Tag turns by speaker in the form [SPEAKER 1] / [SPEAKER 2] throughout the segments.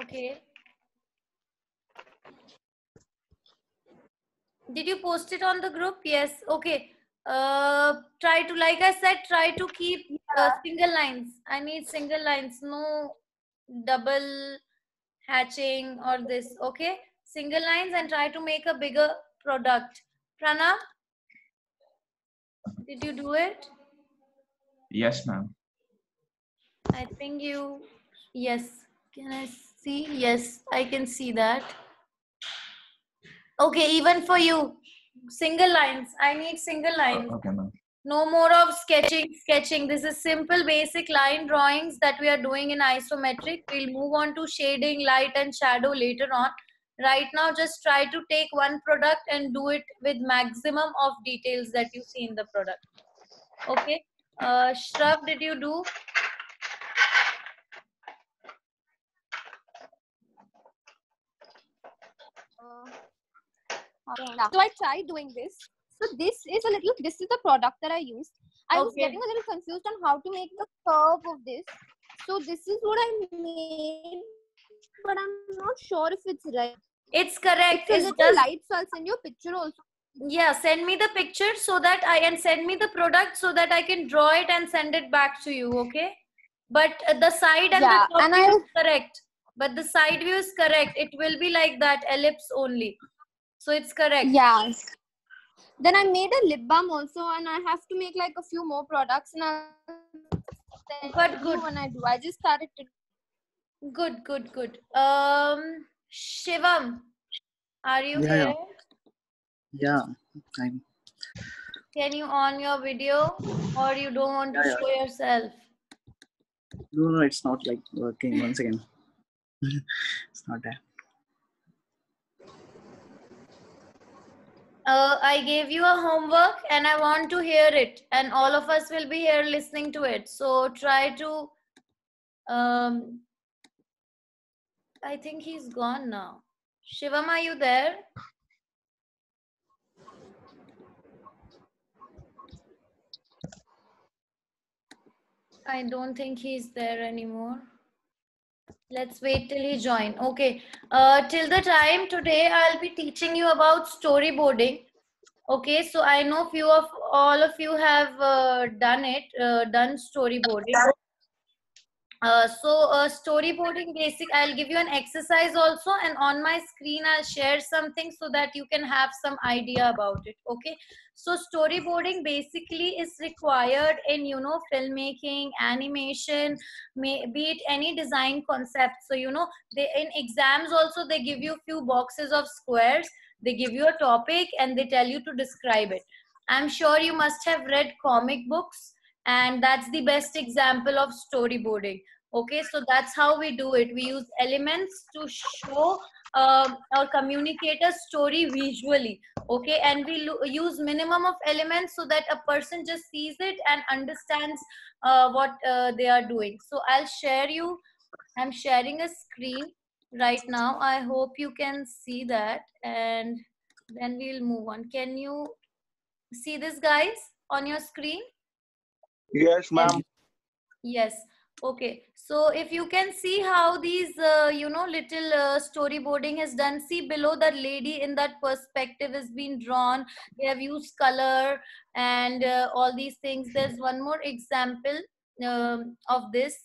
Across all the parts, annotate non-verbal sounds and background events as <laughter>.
[SPEAKER 1] Okay. Did you post it on the group? Yes. Okay. Uh, try to, like I said, try to keep uh, single lines. I need single lines, no double hatching or this. Okay. Single lines and try to make a bigger product. Prana, did you do it?
[SPEAKER 2] Yes, ma'am.
[SPEAKER 1] I think you, yes. Can I see? Yes, I can see that. Okay, even for you, single lines. I need single lines.
[SPEAKER 2] Okay, ma'am.
[SPEAKER 1] No more of sketching, sketching. This is simple basic line drawings that we are doing in isometric. We'll move on to shading, light and shadow later on. Right now, just try to take one product and do it with maximum of details that you see in the product. Okay. Uh, Shrav, did you do?
[SPEAKER 3] So I tried doing this. So this is a little, this is the product that I used. I was getting a little confused on how to make the curve of this. So this is what I made, but I'm not sure if it's right.
[SPEAKER 1] It's correct.
[SPEAKER 3] It's a
[SPEAKER 1] It's just
[SPEAKER 3] light, so I'll send you a picture also.
[SPEAKER 1] yeah. Send me the picture so that I and send me the product so that I can draw it and send it back to you. Okay. But uh, the side and
[SPEAKER 3] Yeah,
[SPEAKER 1] the top
[SPEAKER 3] and
[SPEAKER 1] view
[SPEAKER 3] I'll-
[SPEAKER 1] is correct. But the side view is correct. It will be like that ellipse only. So it's correct.
[SPEAKER 3] Yeah. Then I made a lip balm also, and I have to make like a few more products. And I'll send
[SPEAKER 1] But good.
[SPEAKER 3] when I do. I just started to
[SPEAKER 1] Good. Good. Good. Um, Shivam, are you
[SPEAKER 4] Yeah, yeah.
[SPEAKER 1] here?
[SPEAKER 4] Yeah, I'm.
[SPEAKER 1] Can you on your video or you don't want to
[SPEAKER 4] Yeah, yeah.
[SPEAKER 1] show yourself?
[SPEAKER 4] No, no, it's not like working. Once again, <laughs> it's not there.
[SPEAKER 1] Uh, I gave you a homework and I want to hear it, and all of us will be here listening to it. So try to. Um, I think he's gone now. Shivam, are you there? I don't think he's there anymore. Let's wait till he join. Okay. Uh, till the time today, I'll be teaching you about storyboarding. Okay, so I know few of all of you have uh, done it, uh, done storyboarding. Uh, so uh, storyboarding basic, I'll give you an exercise also, and on my screen I'll share something so that you can have some idea about it. Okay, so storyboarding basically is required in you know filmmaking, animation, may be it any design concept. So you know they in exams also they give you few boxes of squares. They give you a topic and they tell you to describe it. I'm sure you must have read comic books and that's the best example of storyboarding okay so that's how we do it we use elements to show um, or communicate a story visually okay? And we use minimum of elements so that a person just sees it and understands uh, what uh, they are doing. So i'll share you i'm sharing a screen right now. I hope you can see that. And then we'll move on. Can you see this guys on your screen?
[SPEAKER 5] Yes, ma'am.
[SPEAKER 1] Yes. Okay. So if you can see how these, uh, you know, little uh, storyboarding is done, see below that lady in that perspective is being drawn. They have used color and uh, all these things. There's one more example um, of this.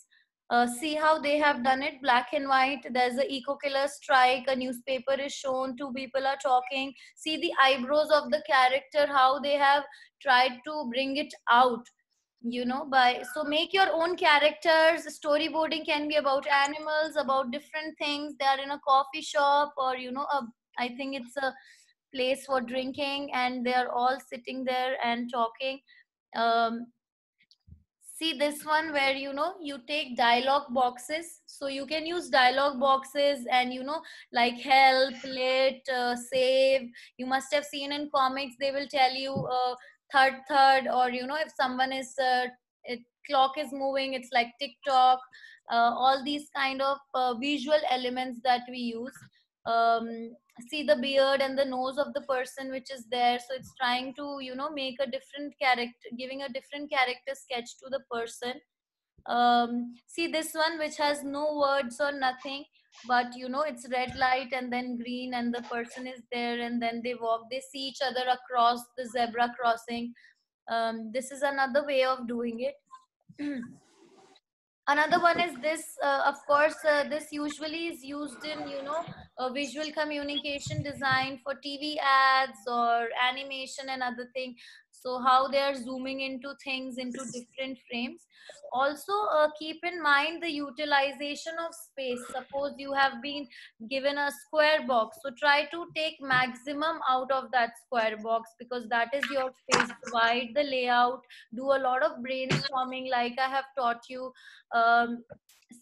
[SPEAKER 1] Uh, see how they have done it black and white there's a eco killer strike a newspaper is shown two people are talking see the eyebrows of the character how they have tried to bring it out you know by so make your own characters. Storyboarding can be about animals about different things. They are in a coffee shop or you know a, i think it's a place for drinking and they are all sitting there and talking. Um, see this one where you know you take dialogue boxes. So you can use dialogue boxes and you know like help lit uh, save. You must have seen in comics they will tell you uh, third third or you know if someone is uh, it, clock is moving it's like tiktok uh, all these kind of uh, visual elements that we use um, see the beard and the nose of the person which is there so it's trying to you know make a different character giving a different character sketch to the person. Um, see this one which has no words or nothing but you know it's red light and then green and the person is there and then they walk they see each other across the zebra crossing. Um, this is another way of doing it. <clears throat> Another one is this uh, of course uh, this usually is used in you know uh, visual communication design for tv ads or animation and other thing. So how they are zooming into things into different frames also uh, keep in mind the utilization of space. Suppose you have been given a square box so try to take maximum out of that square box because that is your space. Divide the layout. Do a lot of brainstorming like i have taught you. Um,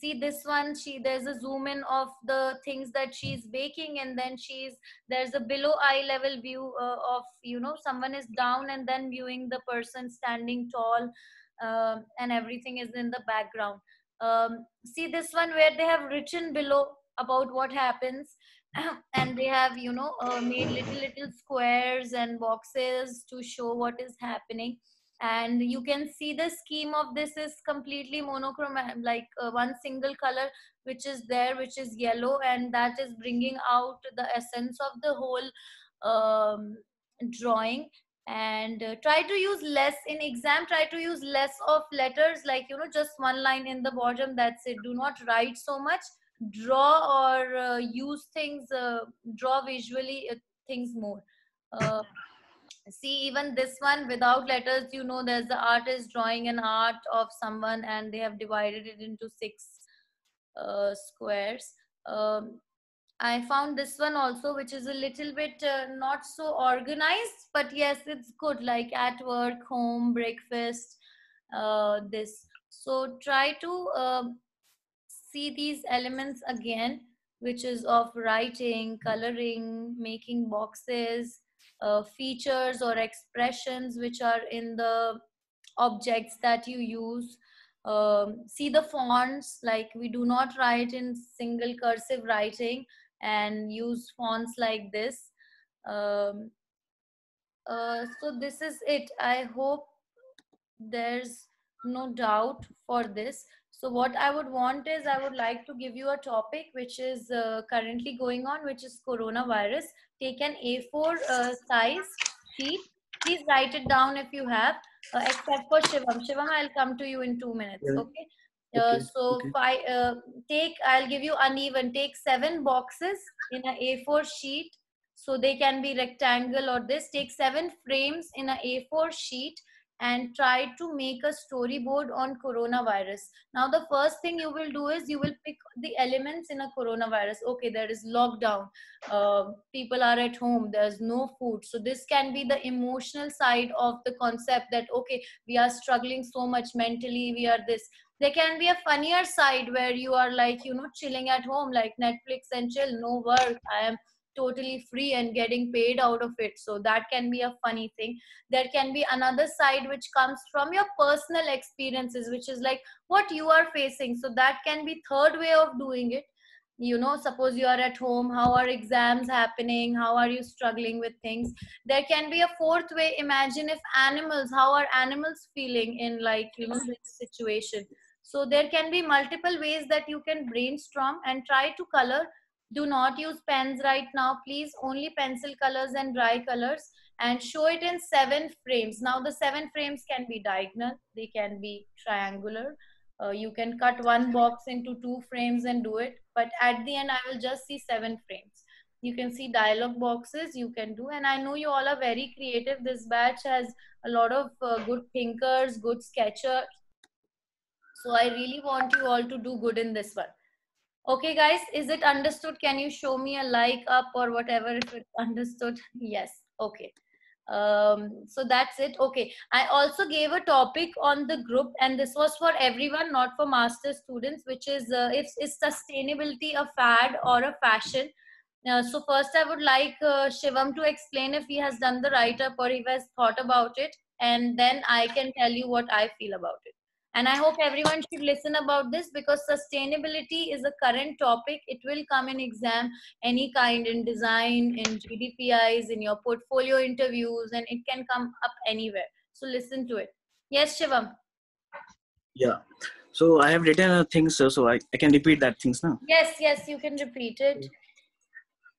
[SPEAKER 1] see this one she there's a zoom in of the things that she's baking and then she's there's a below eye level view uh, of you know someone is down and then viewing the person standing tall um, and everything is in the background. Um, see this one where they have written below about what happens <clears throat> and they have you know uh, made little little squares and boxes to show what is happening. And you can see the scheme of this is completely monochromatic like uh, one single color which is there which is yellow and that is bringing out the essence of the whole um, drawing and uh, try to use less in exam try to use less of letters like you know just one line in the bottom that's it. Do not write so much. Draw or uh, use things uh, draw visually uh, things more. Uh, see even this one without letters you know there's the artist drawing an art of someone and they have divided it into six uh, squares. Um, i found this one also which is a little bit uh, not so organized but yes it's good like at work home breakfast uh, this. So try to um, see these elements again which is of writing coloring making boxes uh, features or expressions which are in the objects that you use. Um, see the fonts like we do not write in single cursive writing and use fonts like this um, uh, so this is it i hope there's no doubt for this so what i would want is i would like to give you a topic which is uh, currently going on which is coronavirus take an A4 uh, size sheet. Please write it down if you have, uh, except for Shivam. Shivam, I'll come to you in two minutes. Okay. Uh,
[SPEAKER 4] Okay,
[SPEAKER 1] so
[SPEAKER 4] okay.
[SPEAKER 1] uh, take, I'll give you uneven. Take seven boxes in a A4 sheet. So they can be rectangle or this. Take seven frames in a A4 sheet and try to make a storyboard on coronavirus. Now, the first thing you will do is you will pick the elements in a coronavirus. Okay, there is lockdown uh, people are at home there's no food so this can be the emotional side of the concept that okay we are struggling so much mentally we are this there can be a funnier side where you are like you know chilling at home like netflix and chill no work i am totally free and getting paid out of it. So that can be a funny thing. There can be another side which comes from your personal experiences which is like what you are facing. So that can be third way of doing it. You know suppose you are at home how are exams happening how are you struggling with things? There can be a fourth way imagine if animals how are animals feeling in like you know this situation so there can be multiple ways that you can brainstorm and try to color. Do not use pens right now please. Only pencil colors and dry colors and show it in seven frames. Now the seven frames can be diagonal they can be triangular. Uh, you can cut one box into two frames and do it but at the end i will just see seven frames. You can see dialogue boxes you can do and i know you all are very creative. This batch has a lot of uh, good thinkers good sketchers so i really want you all to do good in this one. Okay guys is it understood? Can you show me a like up or whatever if it's understood? <laughs> Yes. Okay. Um so that's it. Okay. I also gave a topic on the group and this was for everyone not for master students which is uh, if is sustainability a fad or a fashion? Uh, so first i would like uh, shivam to explain if he has done the write up or he has thought about it and then i can tell you what i feel about it and i hope everyone should listen about this because sustainability is a current topic it will come in exam any kind in design in gdpis in your portfolio interviews and it can come up anywhere so listen to it yes shivam
[SPEAKER 4] Yeah. So I have written things, so, so I, I can repeat that things now.
[SPEAKER 1] Yes, yes, you can repeat it.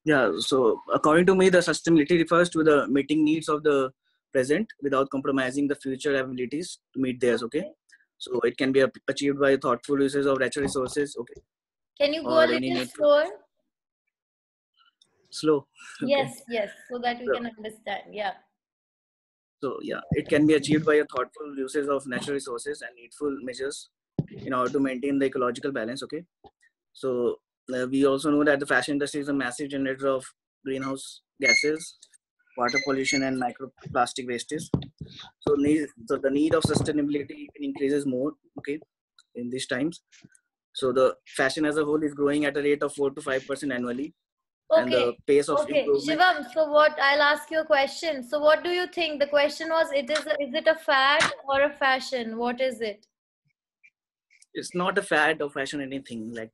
[SPEAKER 4] Yeah. So according to me, the sustainability refers to the meeting needs of the present without compromising the future abilities to meet theirs. Okay. So it can be achieved by thoughtful uses of natural resources. Okay.
[SPEAKER 1] Can you go
[SPEAKER 4] Or
[SPEAKER 1] a little slower?
[SPEAKER 4] Slow. <laughs> Okay.
[SPEAKER 1] Yes, yes, so that we
[SPEAKER 4] So-
[SPEAKER 1] can understand. Yeah.
[SPEAKER 4] So yeah, it can be achieved by a thoughtful uses of natural resources and needful measures in order to maintain the ecological balance. Okay. So uh, we also know that the fashion industry is a massive generator of greenhouse gases, water pollution, and microplastic wastes. So, need, so the need of sustainability even increases more. Okay, in these times. So the fashion as a whole is growing at a rate of four to five percent annually, and the pace of
[SPEAKER 1] Okay,
[SPEAKER 4] improvement.
[SPEAKER 1] Shivam. So what? I'll ask you a question. So what do you think? The question was: It is. A, is it a fad or a fashion? What is it?
[SPEAKER 4] it's not a fad or fashion anything like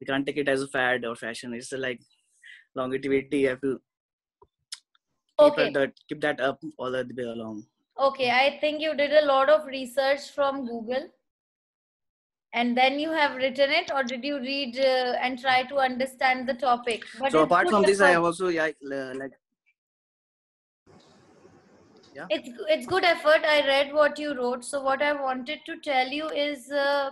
[SPEAKER 4] we can't take it as a fad or fashion it's a, like longevity you have to
[SPEAKER 1] Okay.
[SPEAKER 4] it, that, keep that up all the way along.
[SPEAKER 1] Okay, I think you did a lot of research from Google, and then you have written it, or did you read uh, and try to understand the topic? But
[SPEAKER 4] so apart from this i have also yeah like
[SPEAKER 1] it's it's good effort. I read what you wrote. So what i wanted to tell you is uh,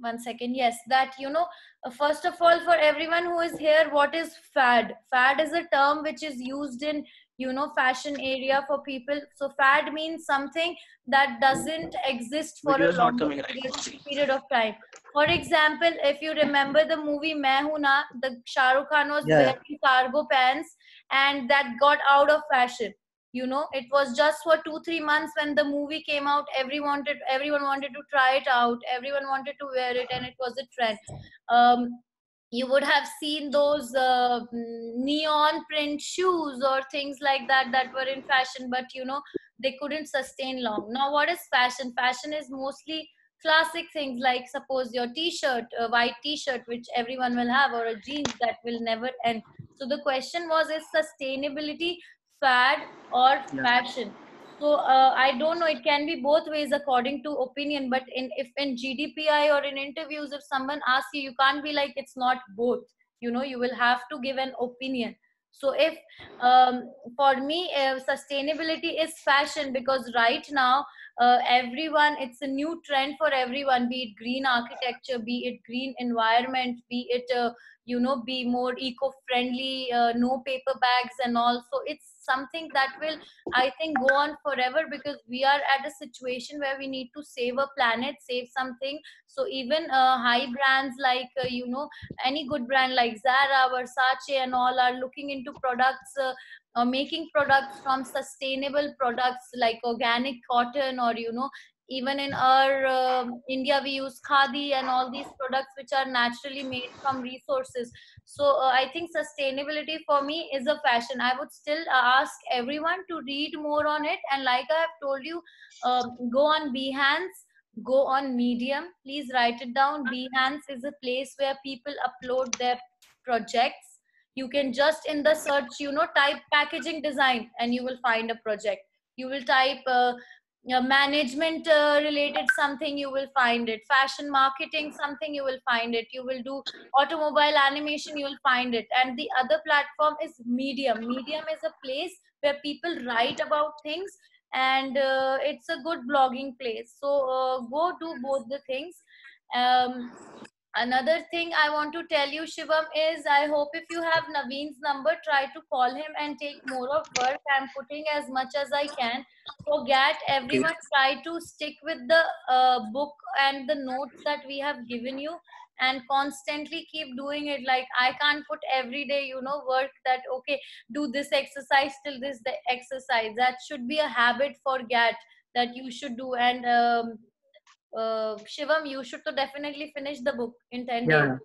[SPEAKER 1] one second. Yes that you know uh, first of all for everyone who is here what is fad? Fad is a term which is used in you know fashion area for people. So fad means something that doesn't exist for
[SPEAKER 4] Video
[SPEAKER 1] a
[SPEAKER 4] long not
[SPEAKER 1] longer
[SPEAKER 4] coming right?
[SPEAKER 1] period, period of time. For example if you remember the movie Main Hoon Na, the Shah Rukh Khan was
[SPEAKER 4] Yeah, yeah.
[SPEAKER 1] wearing cargo pants and that got out of fashion. You know it was just for two three months when the movie came out everyone wanted everyone wanted to try it out everyone wanted to wear it and it was a trend. Um, you would have seen those uh, neon print shoes or things like that that were in fashion but you know they couldn't sustain long. Now what is fashion? Fashion is mostly classic things like suppose your t-shirt a white t-shirt which everyone will have or a jeans that will never end. So the question was is sustainability fad or
[SPEAKER 4] Yeah.
[SPEAKER 1] fashion so uh, i don't know. It can be both ways according to opinion. But in if in gdpi or in interviews if someone asks you you can't be like it's not both. You know you will have to give an opinion. So if um, for me uh, sustainability is fashion because right now uh, everyone it's a new trend for everyone be it green architecture be it green environment be it uh, you know be more eco-friendly uh, no paper bags and all. So it's something that will i think go on forever because we are at a situation where we need to save a planet save something. So even uh, high brands like uh, you know any good brand like zara versace and all are looking into products uh, making products from sustainable products like organic cotton or you know even in our um india we use khadi and all these products which are naturally made from resources. So uh, i think sustainability for me is a fashion. I would still uh, ask everyone to read more on it. And like i have told you um, go on behance go on medium. Please write it down. Behance is a place where people upload their projects. You can just in the search you know type packaging design and you will find a project. You will type uh, uh, management uh, related something you will find it. Fashion marketing something you will find it. You will do automobile animation you will find it. And the other platform is medium. Medium is a place where people write about things and uh, it's a good blogging place. So uh, go do both the things. Um, another thing i want to tell you shivam is i hope if you have naveen's number try to call him and take more of work. I'm putting as much as i can. Forget everyone try to stick with the uh, book and the notes that we have given you and constantly keep doing it. Like i can't put every day you know work that okay do this exercise till this the exercise. That should be a habit for gat that you should do. And um, uh, shivam you should to definitely finish the book in 10
[SPEAKER 4] yeah.
[SPEAKER 1] days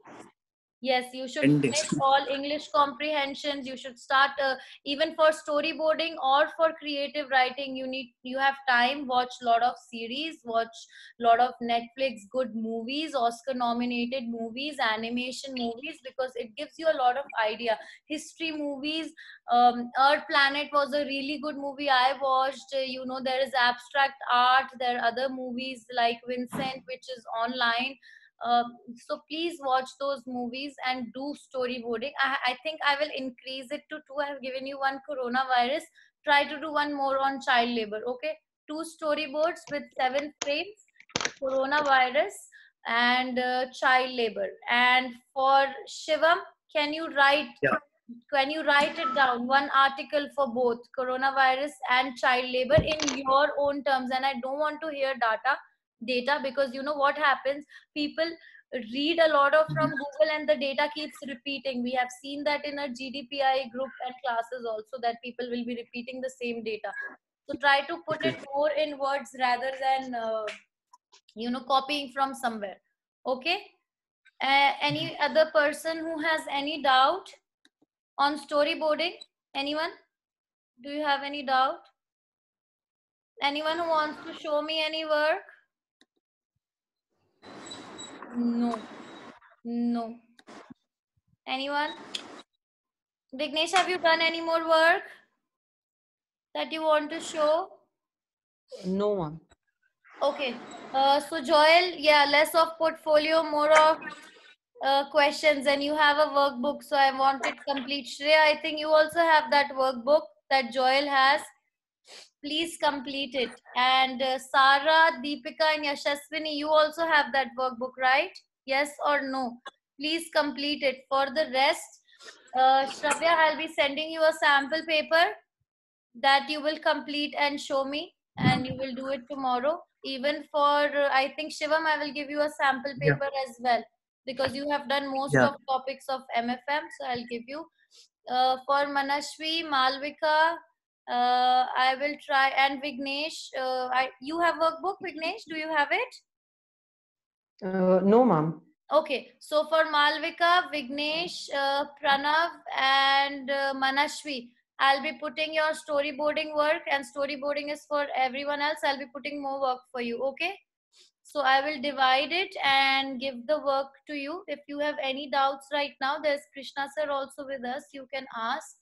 [SPEAKER 1] Yes, you should finish all English comprehensions. You should start uh, even for storyboarding or for creative writing. You need you have time. Watch a lot of series. Watch lot of Netflix good movies, Oscar nominated movies, animation movies because it gives you a lot of idea. History movies. Um, Earth Planet was a really good movie I watched. Uh, you know there is abstract art. There are other movies like Vincent, which is online um, so please watch those movies and do storyboarding. I, I think i will increase it to two. I have given you one coronavirus. Try to do one more on child labor okay? Two storyboards with seven frames coronavirus and uh, child labor. And for shivam can you write
[SPEAKER 4] Yeah.
[SPEAKER 1] can you write it down? One article for both coronavirus and child labor in your own terms. And i don't want to hear data data because you know what happens? People read a lot of from google and the data keeps repeating. We have seen that in a gdpi group and classes also that people will be repeating the same data. So try to put it more in words rather than uh, you know copying from somewhere. Okay? Uh, any other person who has any doubt on storyboarding? Anyone? Do you have any doubt? Anyone who wants to show me any work no. No. Anyone? Vignesh, have you done any more work that you want to show?
[SPEAKER 6] No one.
[SPEAKER 1] Okay. Uh, so Joel, yeah, less of portfolio, more of uh, questions, and you have a workbook. So I want it complete. Shreya, I think you also have that workbook that Joel has. Please complete it. And uh, Sarah, Deepika, and Yashaswini, you also have that workbook, right? Yes or no? Please complete it. For the rest, uh, Shravya, I'll be sending you a sample paper that you will complete and show me, and you will do it tomorrow. Even for, uh, I think Shivam, I will give you a sample
[SPEAKER 4] Yeah.
[SPEAKER 1] paper as well because you have done most
[SPEAKER 4] Yeah.
[SPEAKER 1] of topics of MFM. So I'll give you. Uh, for Manashwi, Malvika, uh, I will try and Vignesh. Uh, I, you have workbook, Vignesh? Do you have it?
[SPEAKER 6] Uh, no, ma'am.
[SPEAKER 1] Okay, so for Malvika, Vignesh, uh, Pranav, and uh, Manashwi, I'll be putting your storyboarding work, and storyboarding is for everyone else. I'll be putting more work for you, okay? So I will divide it and give the work to you. If you have any doubts right now, there's Krishna sir also with us. You can ask.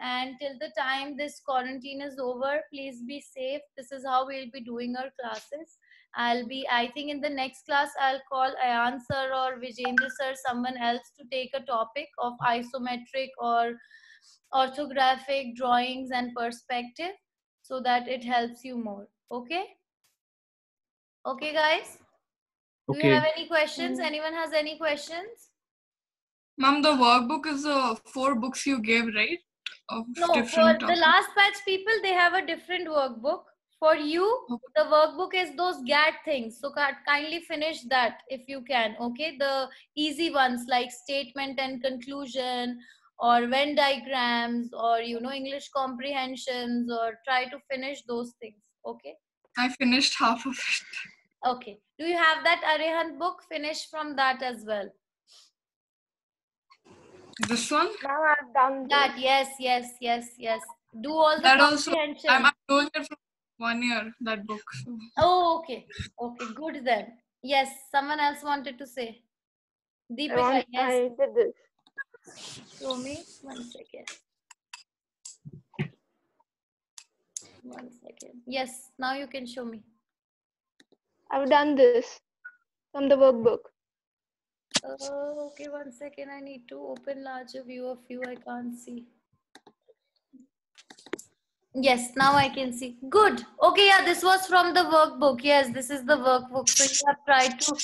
[SPEAKER 1] And till the time this quarantine is over, please be safe. This is how we'll be doing our classes. I'll be, I think in the next class, I'll call Ayan sir or Vijendra sir, someone else to take a topic of isometric or orthographic drawings and perspective so that it helps you more. Okay? Okay, guys? Do you have any questions? Mm. Anyone has any questions?
[SPEAKER 7] Ma'am, the workbook is the four books you gave, right?
[SPEAKER 1] No, for the last batch people, they have a different workbook. For you,
[SPEAKER 7] Okay.
[SPEAKER 1] the workbook is those GAT things. So ki- kindly finish that if you can. Okay, the easy ones like statement and conclusion, or Venn diagrams, or you know English comprehensions, or try to finish those things. Okay.
[SPEAKER 7] I finished half of it.
[SPEAKER 1] Okay. Do you have that Arihant book? Finish from that as well.
[SPEAKER 7] This one?
[SPEAKER 3] Now I've done this.
[SPEAKER 1] That yes, yes, yes, yes. Do all the
[SPEAKER 7] That also-
[SPEAKER 1] comprehension.
[SPEAKER 7] I'm, I'm doing it for one year, that book. So.
[SPEAKER 1] Oh, okay. Okay, good then. Yes, someone else wanted to say. Deepika,
[SPEAKER 3] want,
[SPEAKER 1] yes.
[SPEAKER 3] I did this.
[SPEAKER 1] Show me one second. One second. Yes, now you can show me.
[SPEAKER 3] I've done this from the workbook.
[SPEAKER 1] Uh, okay, one second. I need to open larger view of you. I can't see. Yes, now I can see. Good. Okay, yeah, this was from the workbook. Yes, this is the workbook. So you have tried to.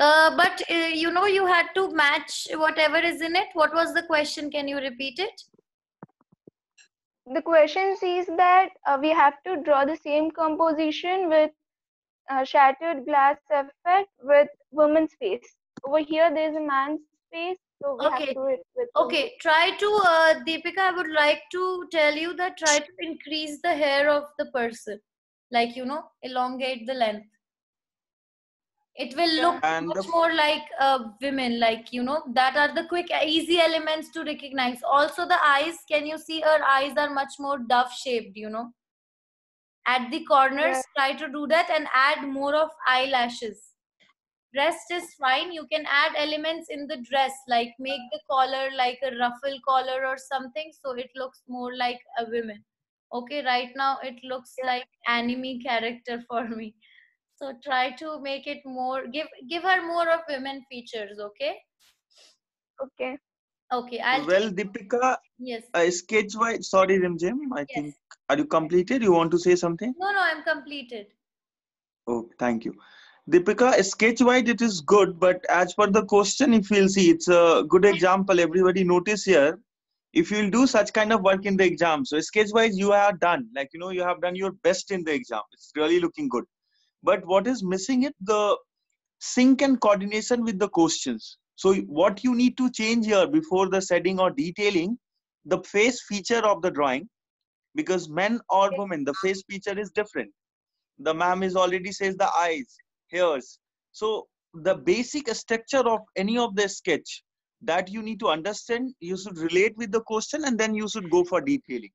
[SPEAKER 1] Uh, but uh, you know, you had to match whatever is in it. What was the question? Can you repeat it?
[SPEAKER 3] The question says that uh, we have to draw the same composition with uh, shattered glass effect with woman's face. Over here, there's a man's face, so we
[SPEAKER 1] Okay.
[SPEAKER 3] have to do it with. woman.
[SPEAKER 1] Okay, try to, uh, Deepika, I would like to tell you that try to increase the hair of the person. Like, you know, elongate the length. it will look
[SPEAKER 5] And
[SPEAKER 1] much
[SPEAKER 5] the-
[SPEAKER 1] more like uh, women like you know that are the quick easy elements to recognize also the eyes can you see her eyes are much more dove shaped you know at the corners
[SPEAKER 3] Yeah.
[SPEAKER 1] try to do that and add more of eyelashes rest is fine you can add elements in the dress like make the collar like a ruffle collar or something so it looks more like a woman okay right now it looks like anime character <laughs> for me so try to make it more give give her more of women features okay
[SPEAKER 3] Okay.
[SPEAKER 1] okay i'll
[SPEAKER 5] Well,
[SPEAKER 1] take-
[SPEAKER 5] Deepika,
[SPEAKER 1] yes
[SPEAKER 5] uh, sketch wise. Sorry, Rimjim. I
[SPEAKER 1] Yes.
[SPEAKER 5] think. Are you completed? You want to say something?
[SPEAKER 1] no no i'm completed
[SPEAKER 5] Oh, thank you. Deepika, sketch wise it is good, but as per the question, if you'll see, it's a good example. Everybody notice here. If you'll do such kind of work in the exam, so sketch wise you are done. Like you know, you have done your best in the exam. It's really looking good. But what is missing it the sync and coordination with the questions. So what you need to change here before the setting or detailing, the face feature of the drawing, because men or women, the face feature is different the ma'am is already says the eyes hairs so the basic structure of any of the sketch that you need to understand you should relate with the question and then you should go for detailing.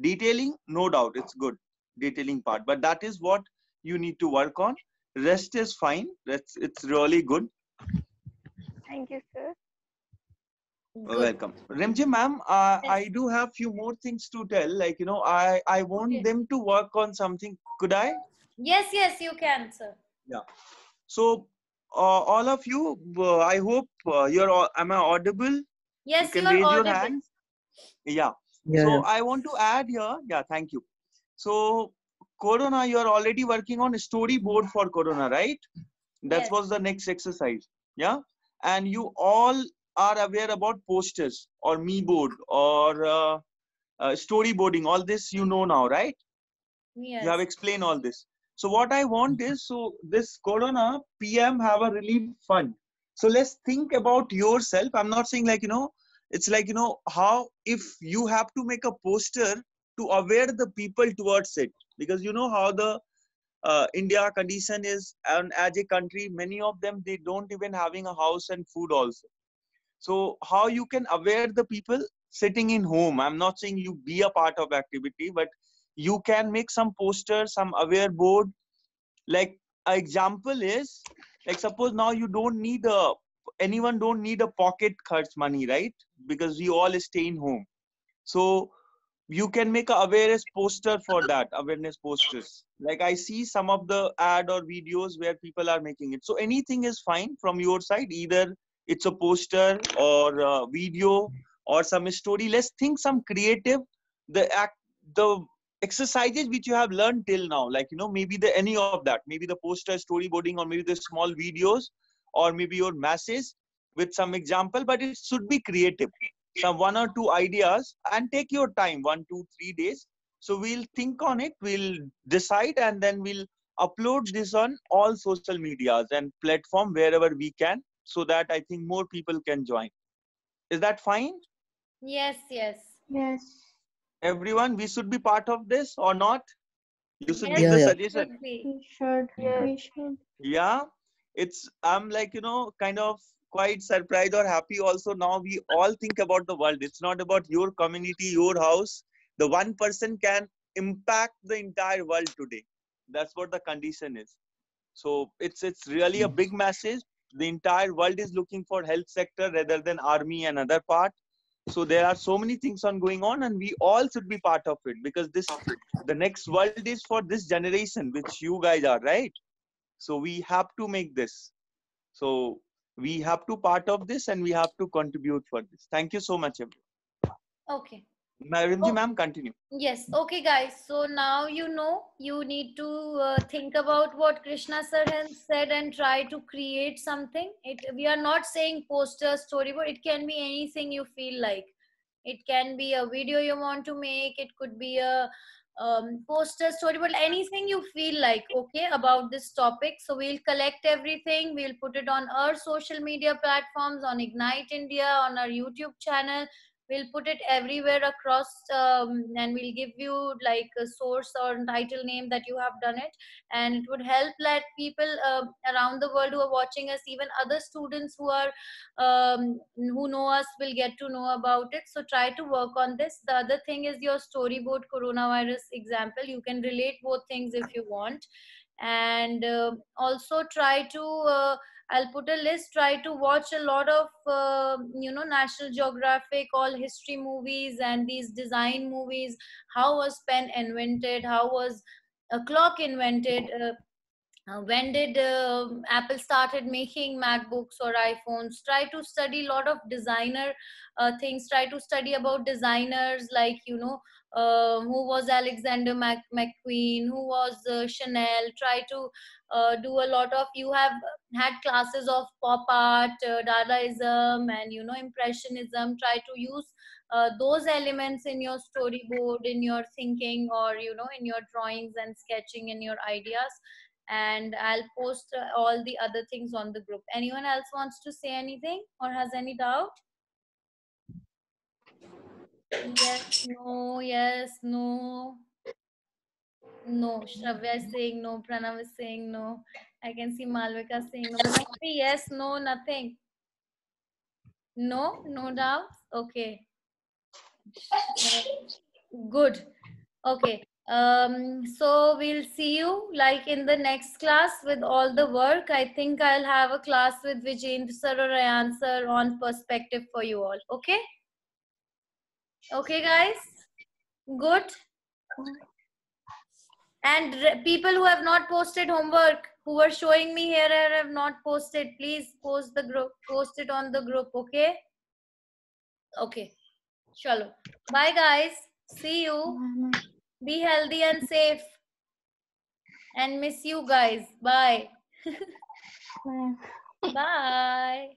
[SPEAKER 5] Detailing no doubt it's good detailing part but that is what you need to work on. Rest is fine that's it's really good.
[SPEAKER 3] Thank you, sir.
[SPEAKER 1] Good.
[SPEAKER 5] welcome. Rimji ma'am uh, i do have few more things to tell like you know i i want
[SPEAKER 1] Okay.
[SPEAKER 5] them to work on something. Could i?
[SPEAKER 1] Yes yes you can sir
[SPEAKER 5] So, uh, all of you, uh, I hope uh, you're. au- Am I audible?
[SPEAKER 1] yes
[SPEAKER 5] you can
[SPEAKER 1] are
[SPEAKER 5] raise your
[SPEAKER 1] audible
[SPEAKER 5] hands. Yeah.
[SPEAKER 6] Yeah.
[SPEAKER 5] So I want to add here. Yeah, thank you. So, Corona, you are already working on a storyboard for Corona, right? That
[SPEAKER 1] Yes.
[SPEAKER 5] was the next exercise. Yeah. And you all are aware about posters or me board or uh, uh, storyboarding. All this you know now, right?
[SPEAKER 1] yes
[SPEAKER 5] you have explained all this so what i want is so this corona pm have a relief fund. So let's think about yourself. I'm not saying like you know it's like you know how if you have to make a poster to aware the people towards it. Because you know how the uh, india condition is and as a country many of them they don't even having a house and food also. So how you can aware the people sitting in home? I'm not saying you be a part of activity but you can make some posters some aware board. Like an example is like suppose now you don't need a anyone don't need a pocket kharch money right? Because we all stay in home. So you can make a awareness poster for that awareness posters. Like i see some of the ad or videos where people are making it. So anything is fine from your side. Either it's a poster or a video or some story. Let's think some creative. The act the exercises which you have learned till now like you know maybe the any of that maybe the poster storyboarding or maybe the small videos or maybe your message with some example but it should be creative. Some one or two ideas and take your time one two three days. So we'll think on it we'll decide and then we'll upload this on all social medias and platform wherever we can so that i think more people can join. Is that fine?
[SPEAKER 1] Yes yes.
[SPEAKER 3] Yes.
[SPEAKER 5] Everyone we should be part of this or not you should
[SPEAKER 1] Yes,
[SPEAKER 5] give
[SPEAKER 6] Yeah,
[SPEAKER 5] the
[SPEAKER 6] yeah.
[SPEAKER 5] suggestion.
[SPEAKER 3] We should.
[SPEAKER 4] Yeah.
[SPEAKER 3] We should.
[SPEAKER 5] yeah it's i'm like you know kind of quite surprised or happy also now we all think about the world it's not about your community your house the one person can impact the entire world today that's what the condition is so it's it's really a big hmm. message the entire world is looking for health sector rather than army and other part so there are so many things on going on and we all should be part of it because this the next world is for this generation which you guys are right? So we have to make this. So we have to part of this and we have to contribute for this. Thank you so much everyone.
[SPEAKER 1] Okay
[SPEAKER 5] Rimji
[SPEAKER 1] Oh.
[SPEAKER 5] ma'am continue
[SPEAKER 1] Yes. Okay, guys. So now you know you need to uh, think about what Krishna sir has said and try to create something. It we are not saying poster, storyboard. It can be anything you feel like. It can be a video you want to make. It could be a um, poster, storyboard, anything you feel like. Okay, about this topic. So we'll collect everything. We'll put it on our social media platforms, on Ignite India, on our YouTube channel we'll put it everywhere across um, and we'll give you like a source or title name that you have done it. And it would help let people uh, around the world who are watching us even other students who are um, who know us will get to know about it. So try to work on this. The other thing is your storyboard coronavirus example. You can relate both things if you want. And uh, also try to uh, i'll put a list try to watch a lot of uh, you know national geographic all history movies and these design movies. How was pen invented? How was a clock invented? Uh, uh, when did uh, apple started making macbooks or iphones? Try to study a lot of designer uh, things. Try to study about designers like you know uh, who was alexander Mac- mcqueen who was uh, chanel try to uh, do a lot of you have had classes of pop art uh, dadaism and you know impressionism try to use uh, those elements in your storyboard in your thinking or you know in your drawings and sketching in your ideas. And i'll post uh, all the other things on the group. Anyone else wants to say anything or has any doubt yes no yes no. No shravya is saying no pranav is saying no. I can see malvika saying no. Yes no nothing. No no doubts? Okay. Good. Okay um so we'll see you like in the next class with all the work. I think i'll have a class with vijayendra sir or sir on perspective for you all okay okay guys. Good. And people who have not posted homework who were showing me here and have not posted please post the group post it on the group okay? Okay. Chalo. Bye guys. See you. Be healthy and safe. And miss you guys. Bye. <laughs> Bye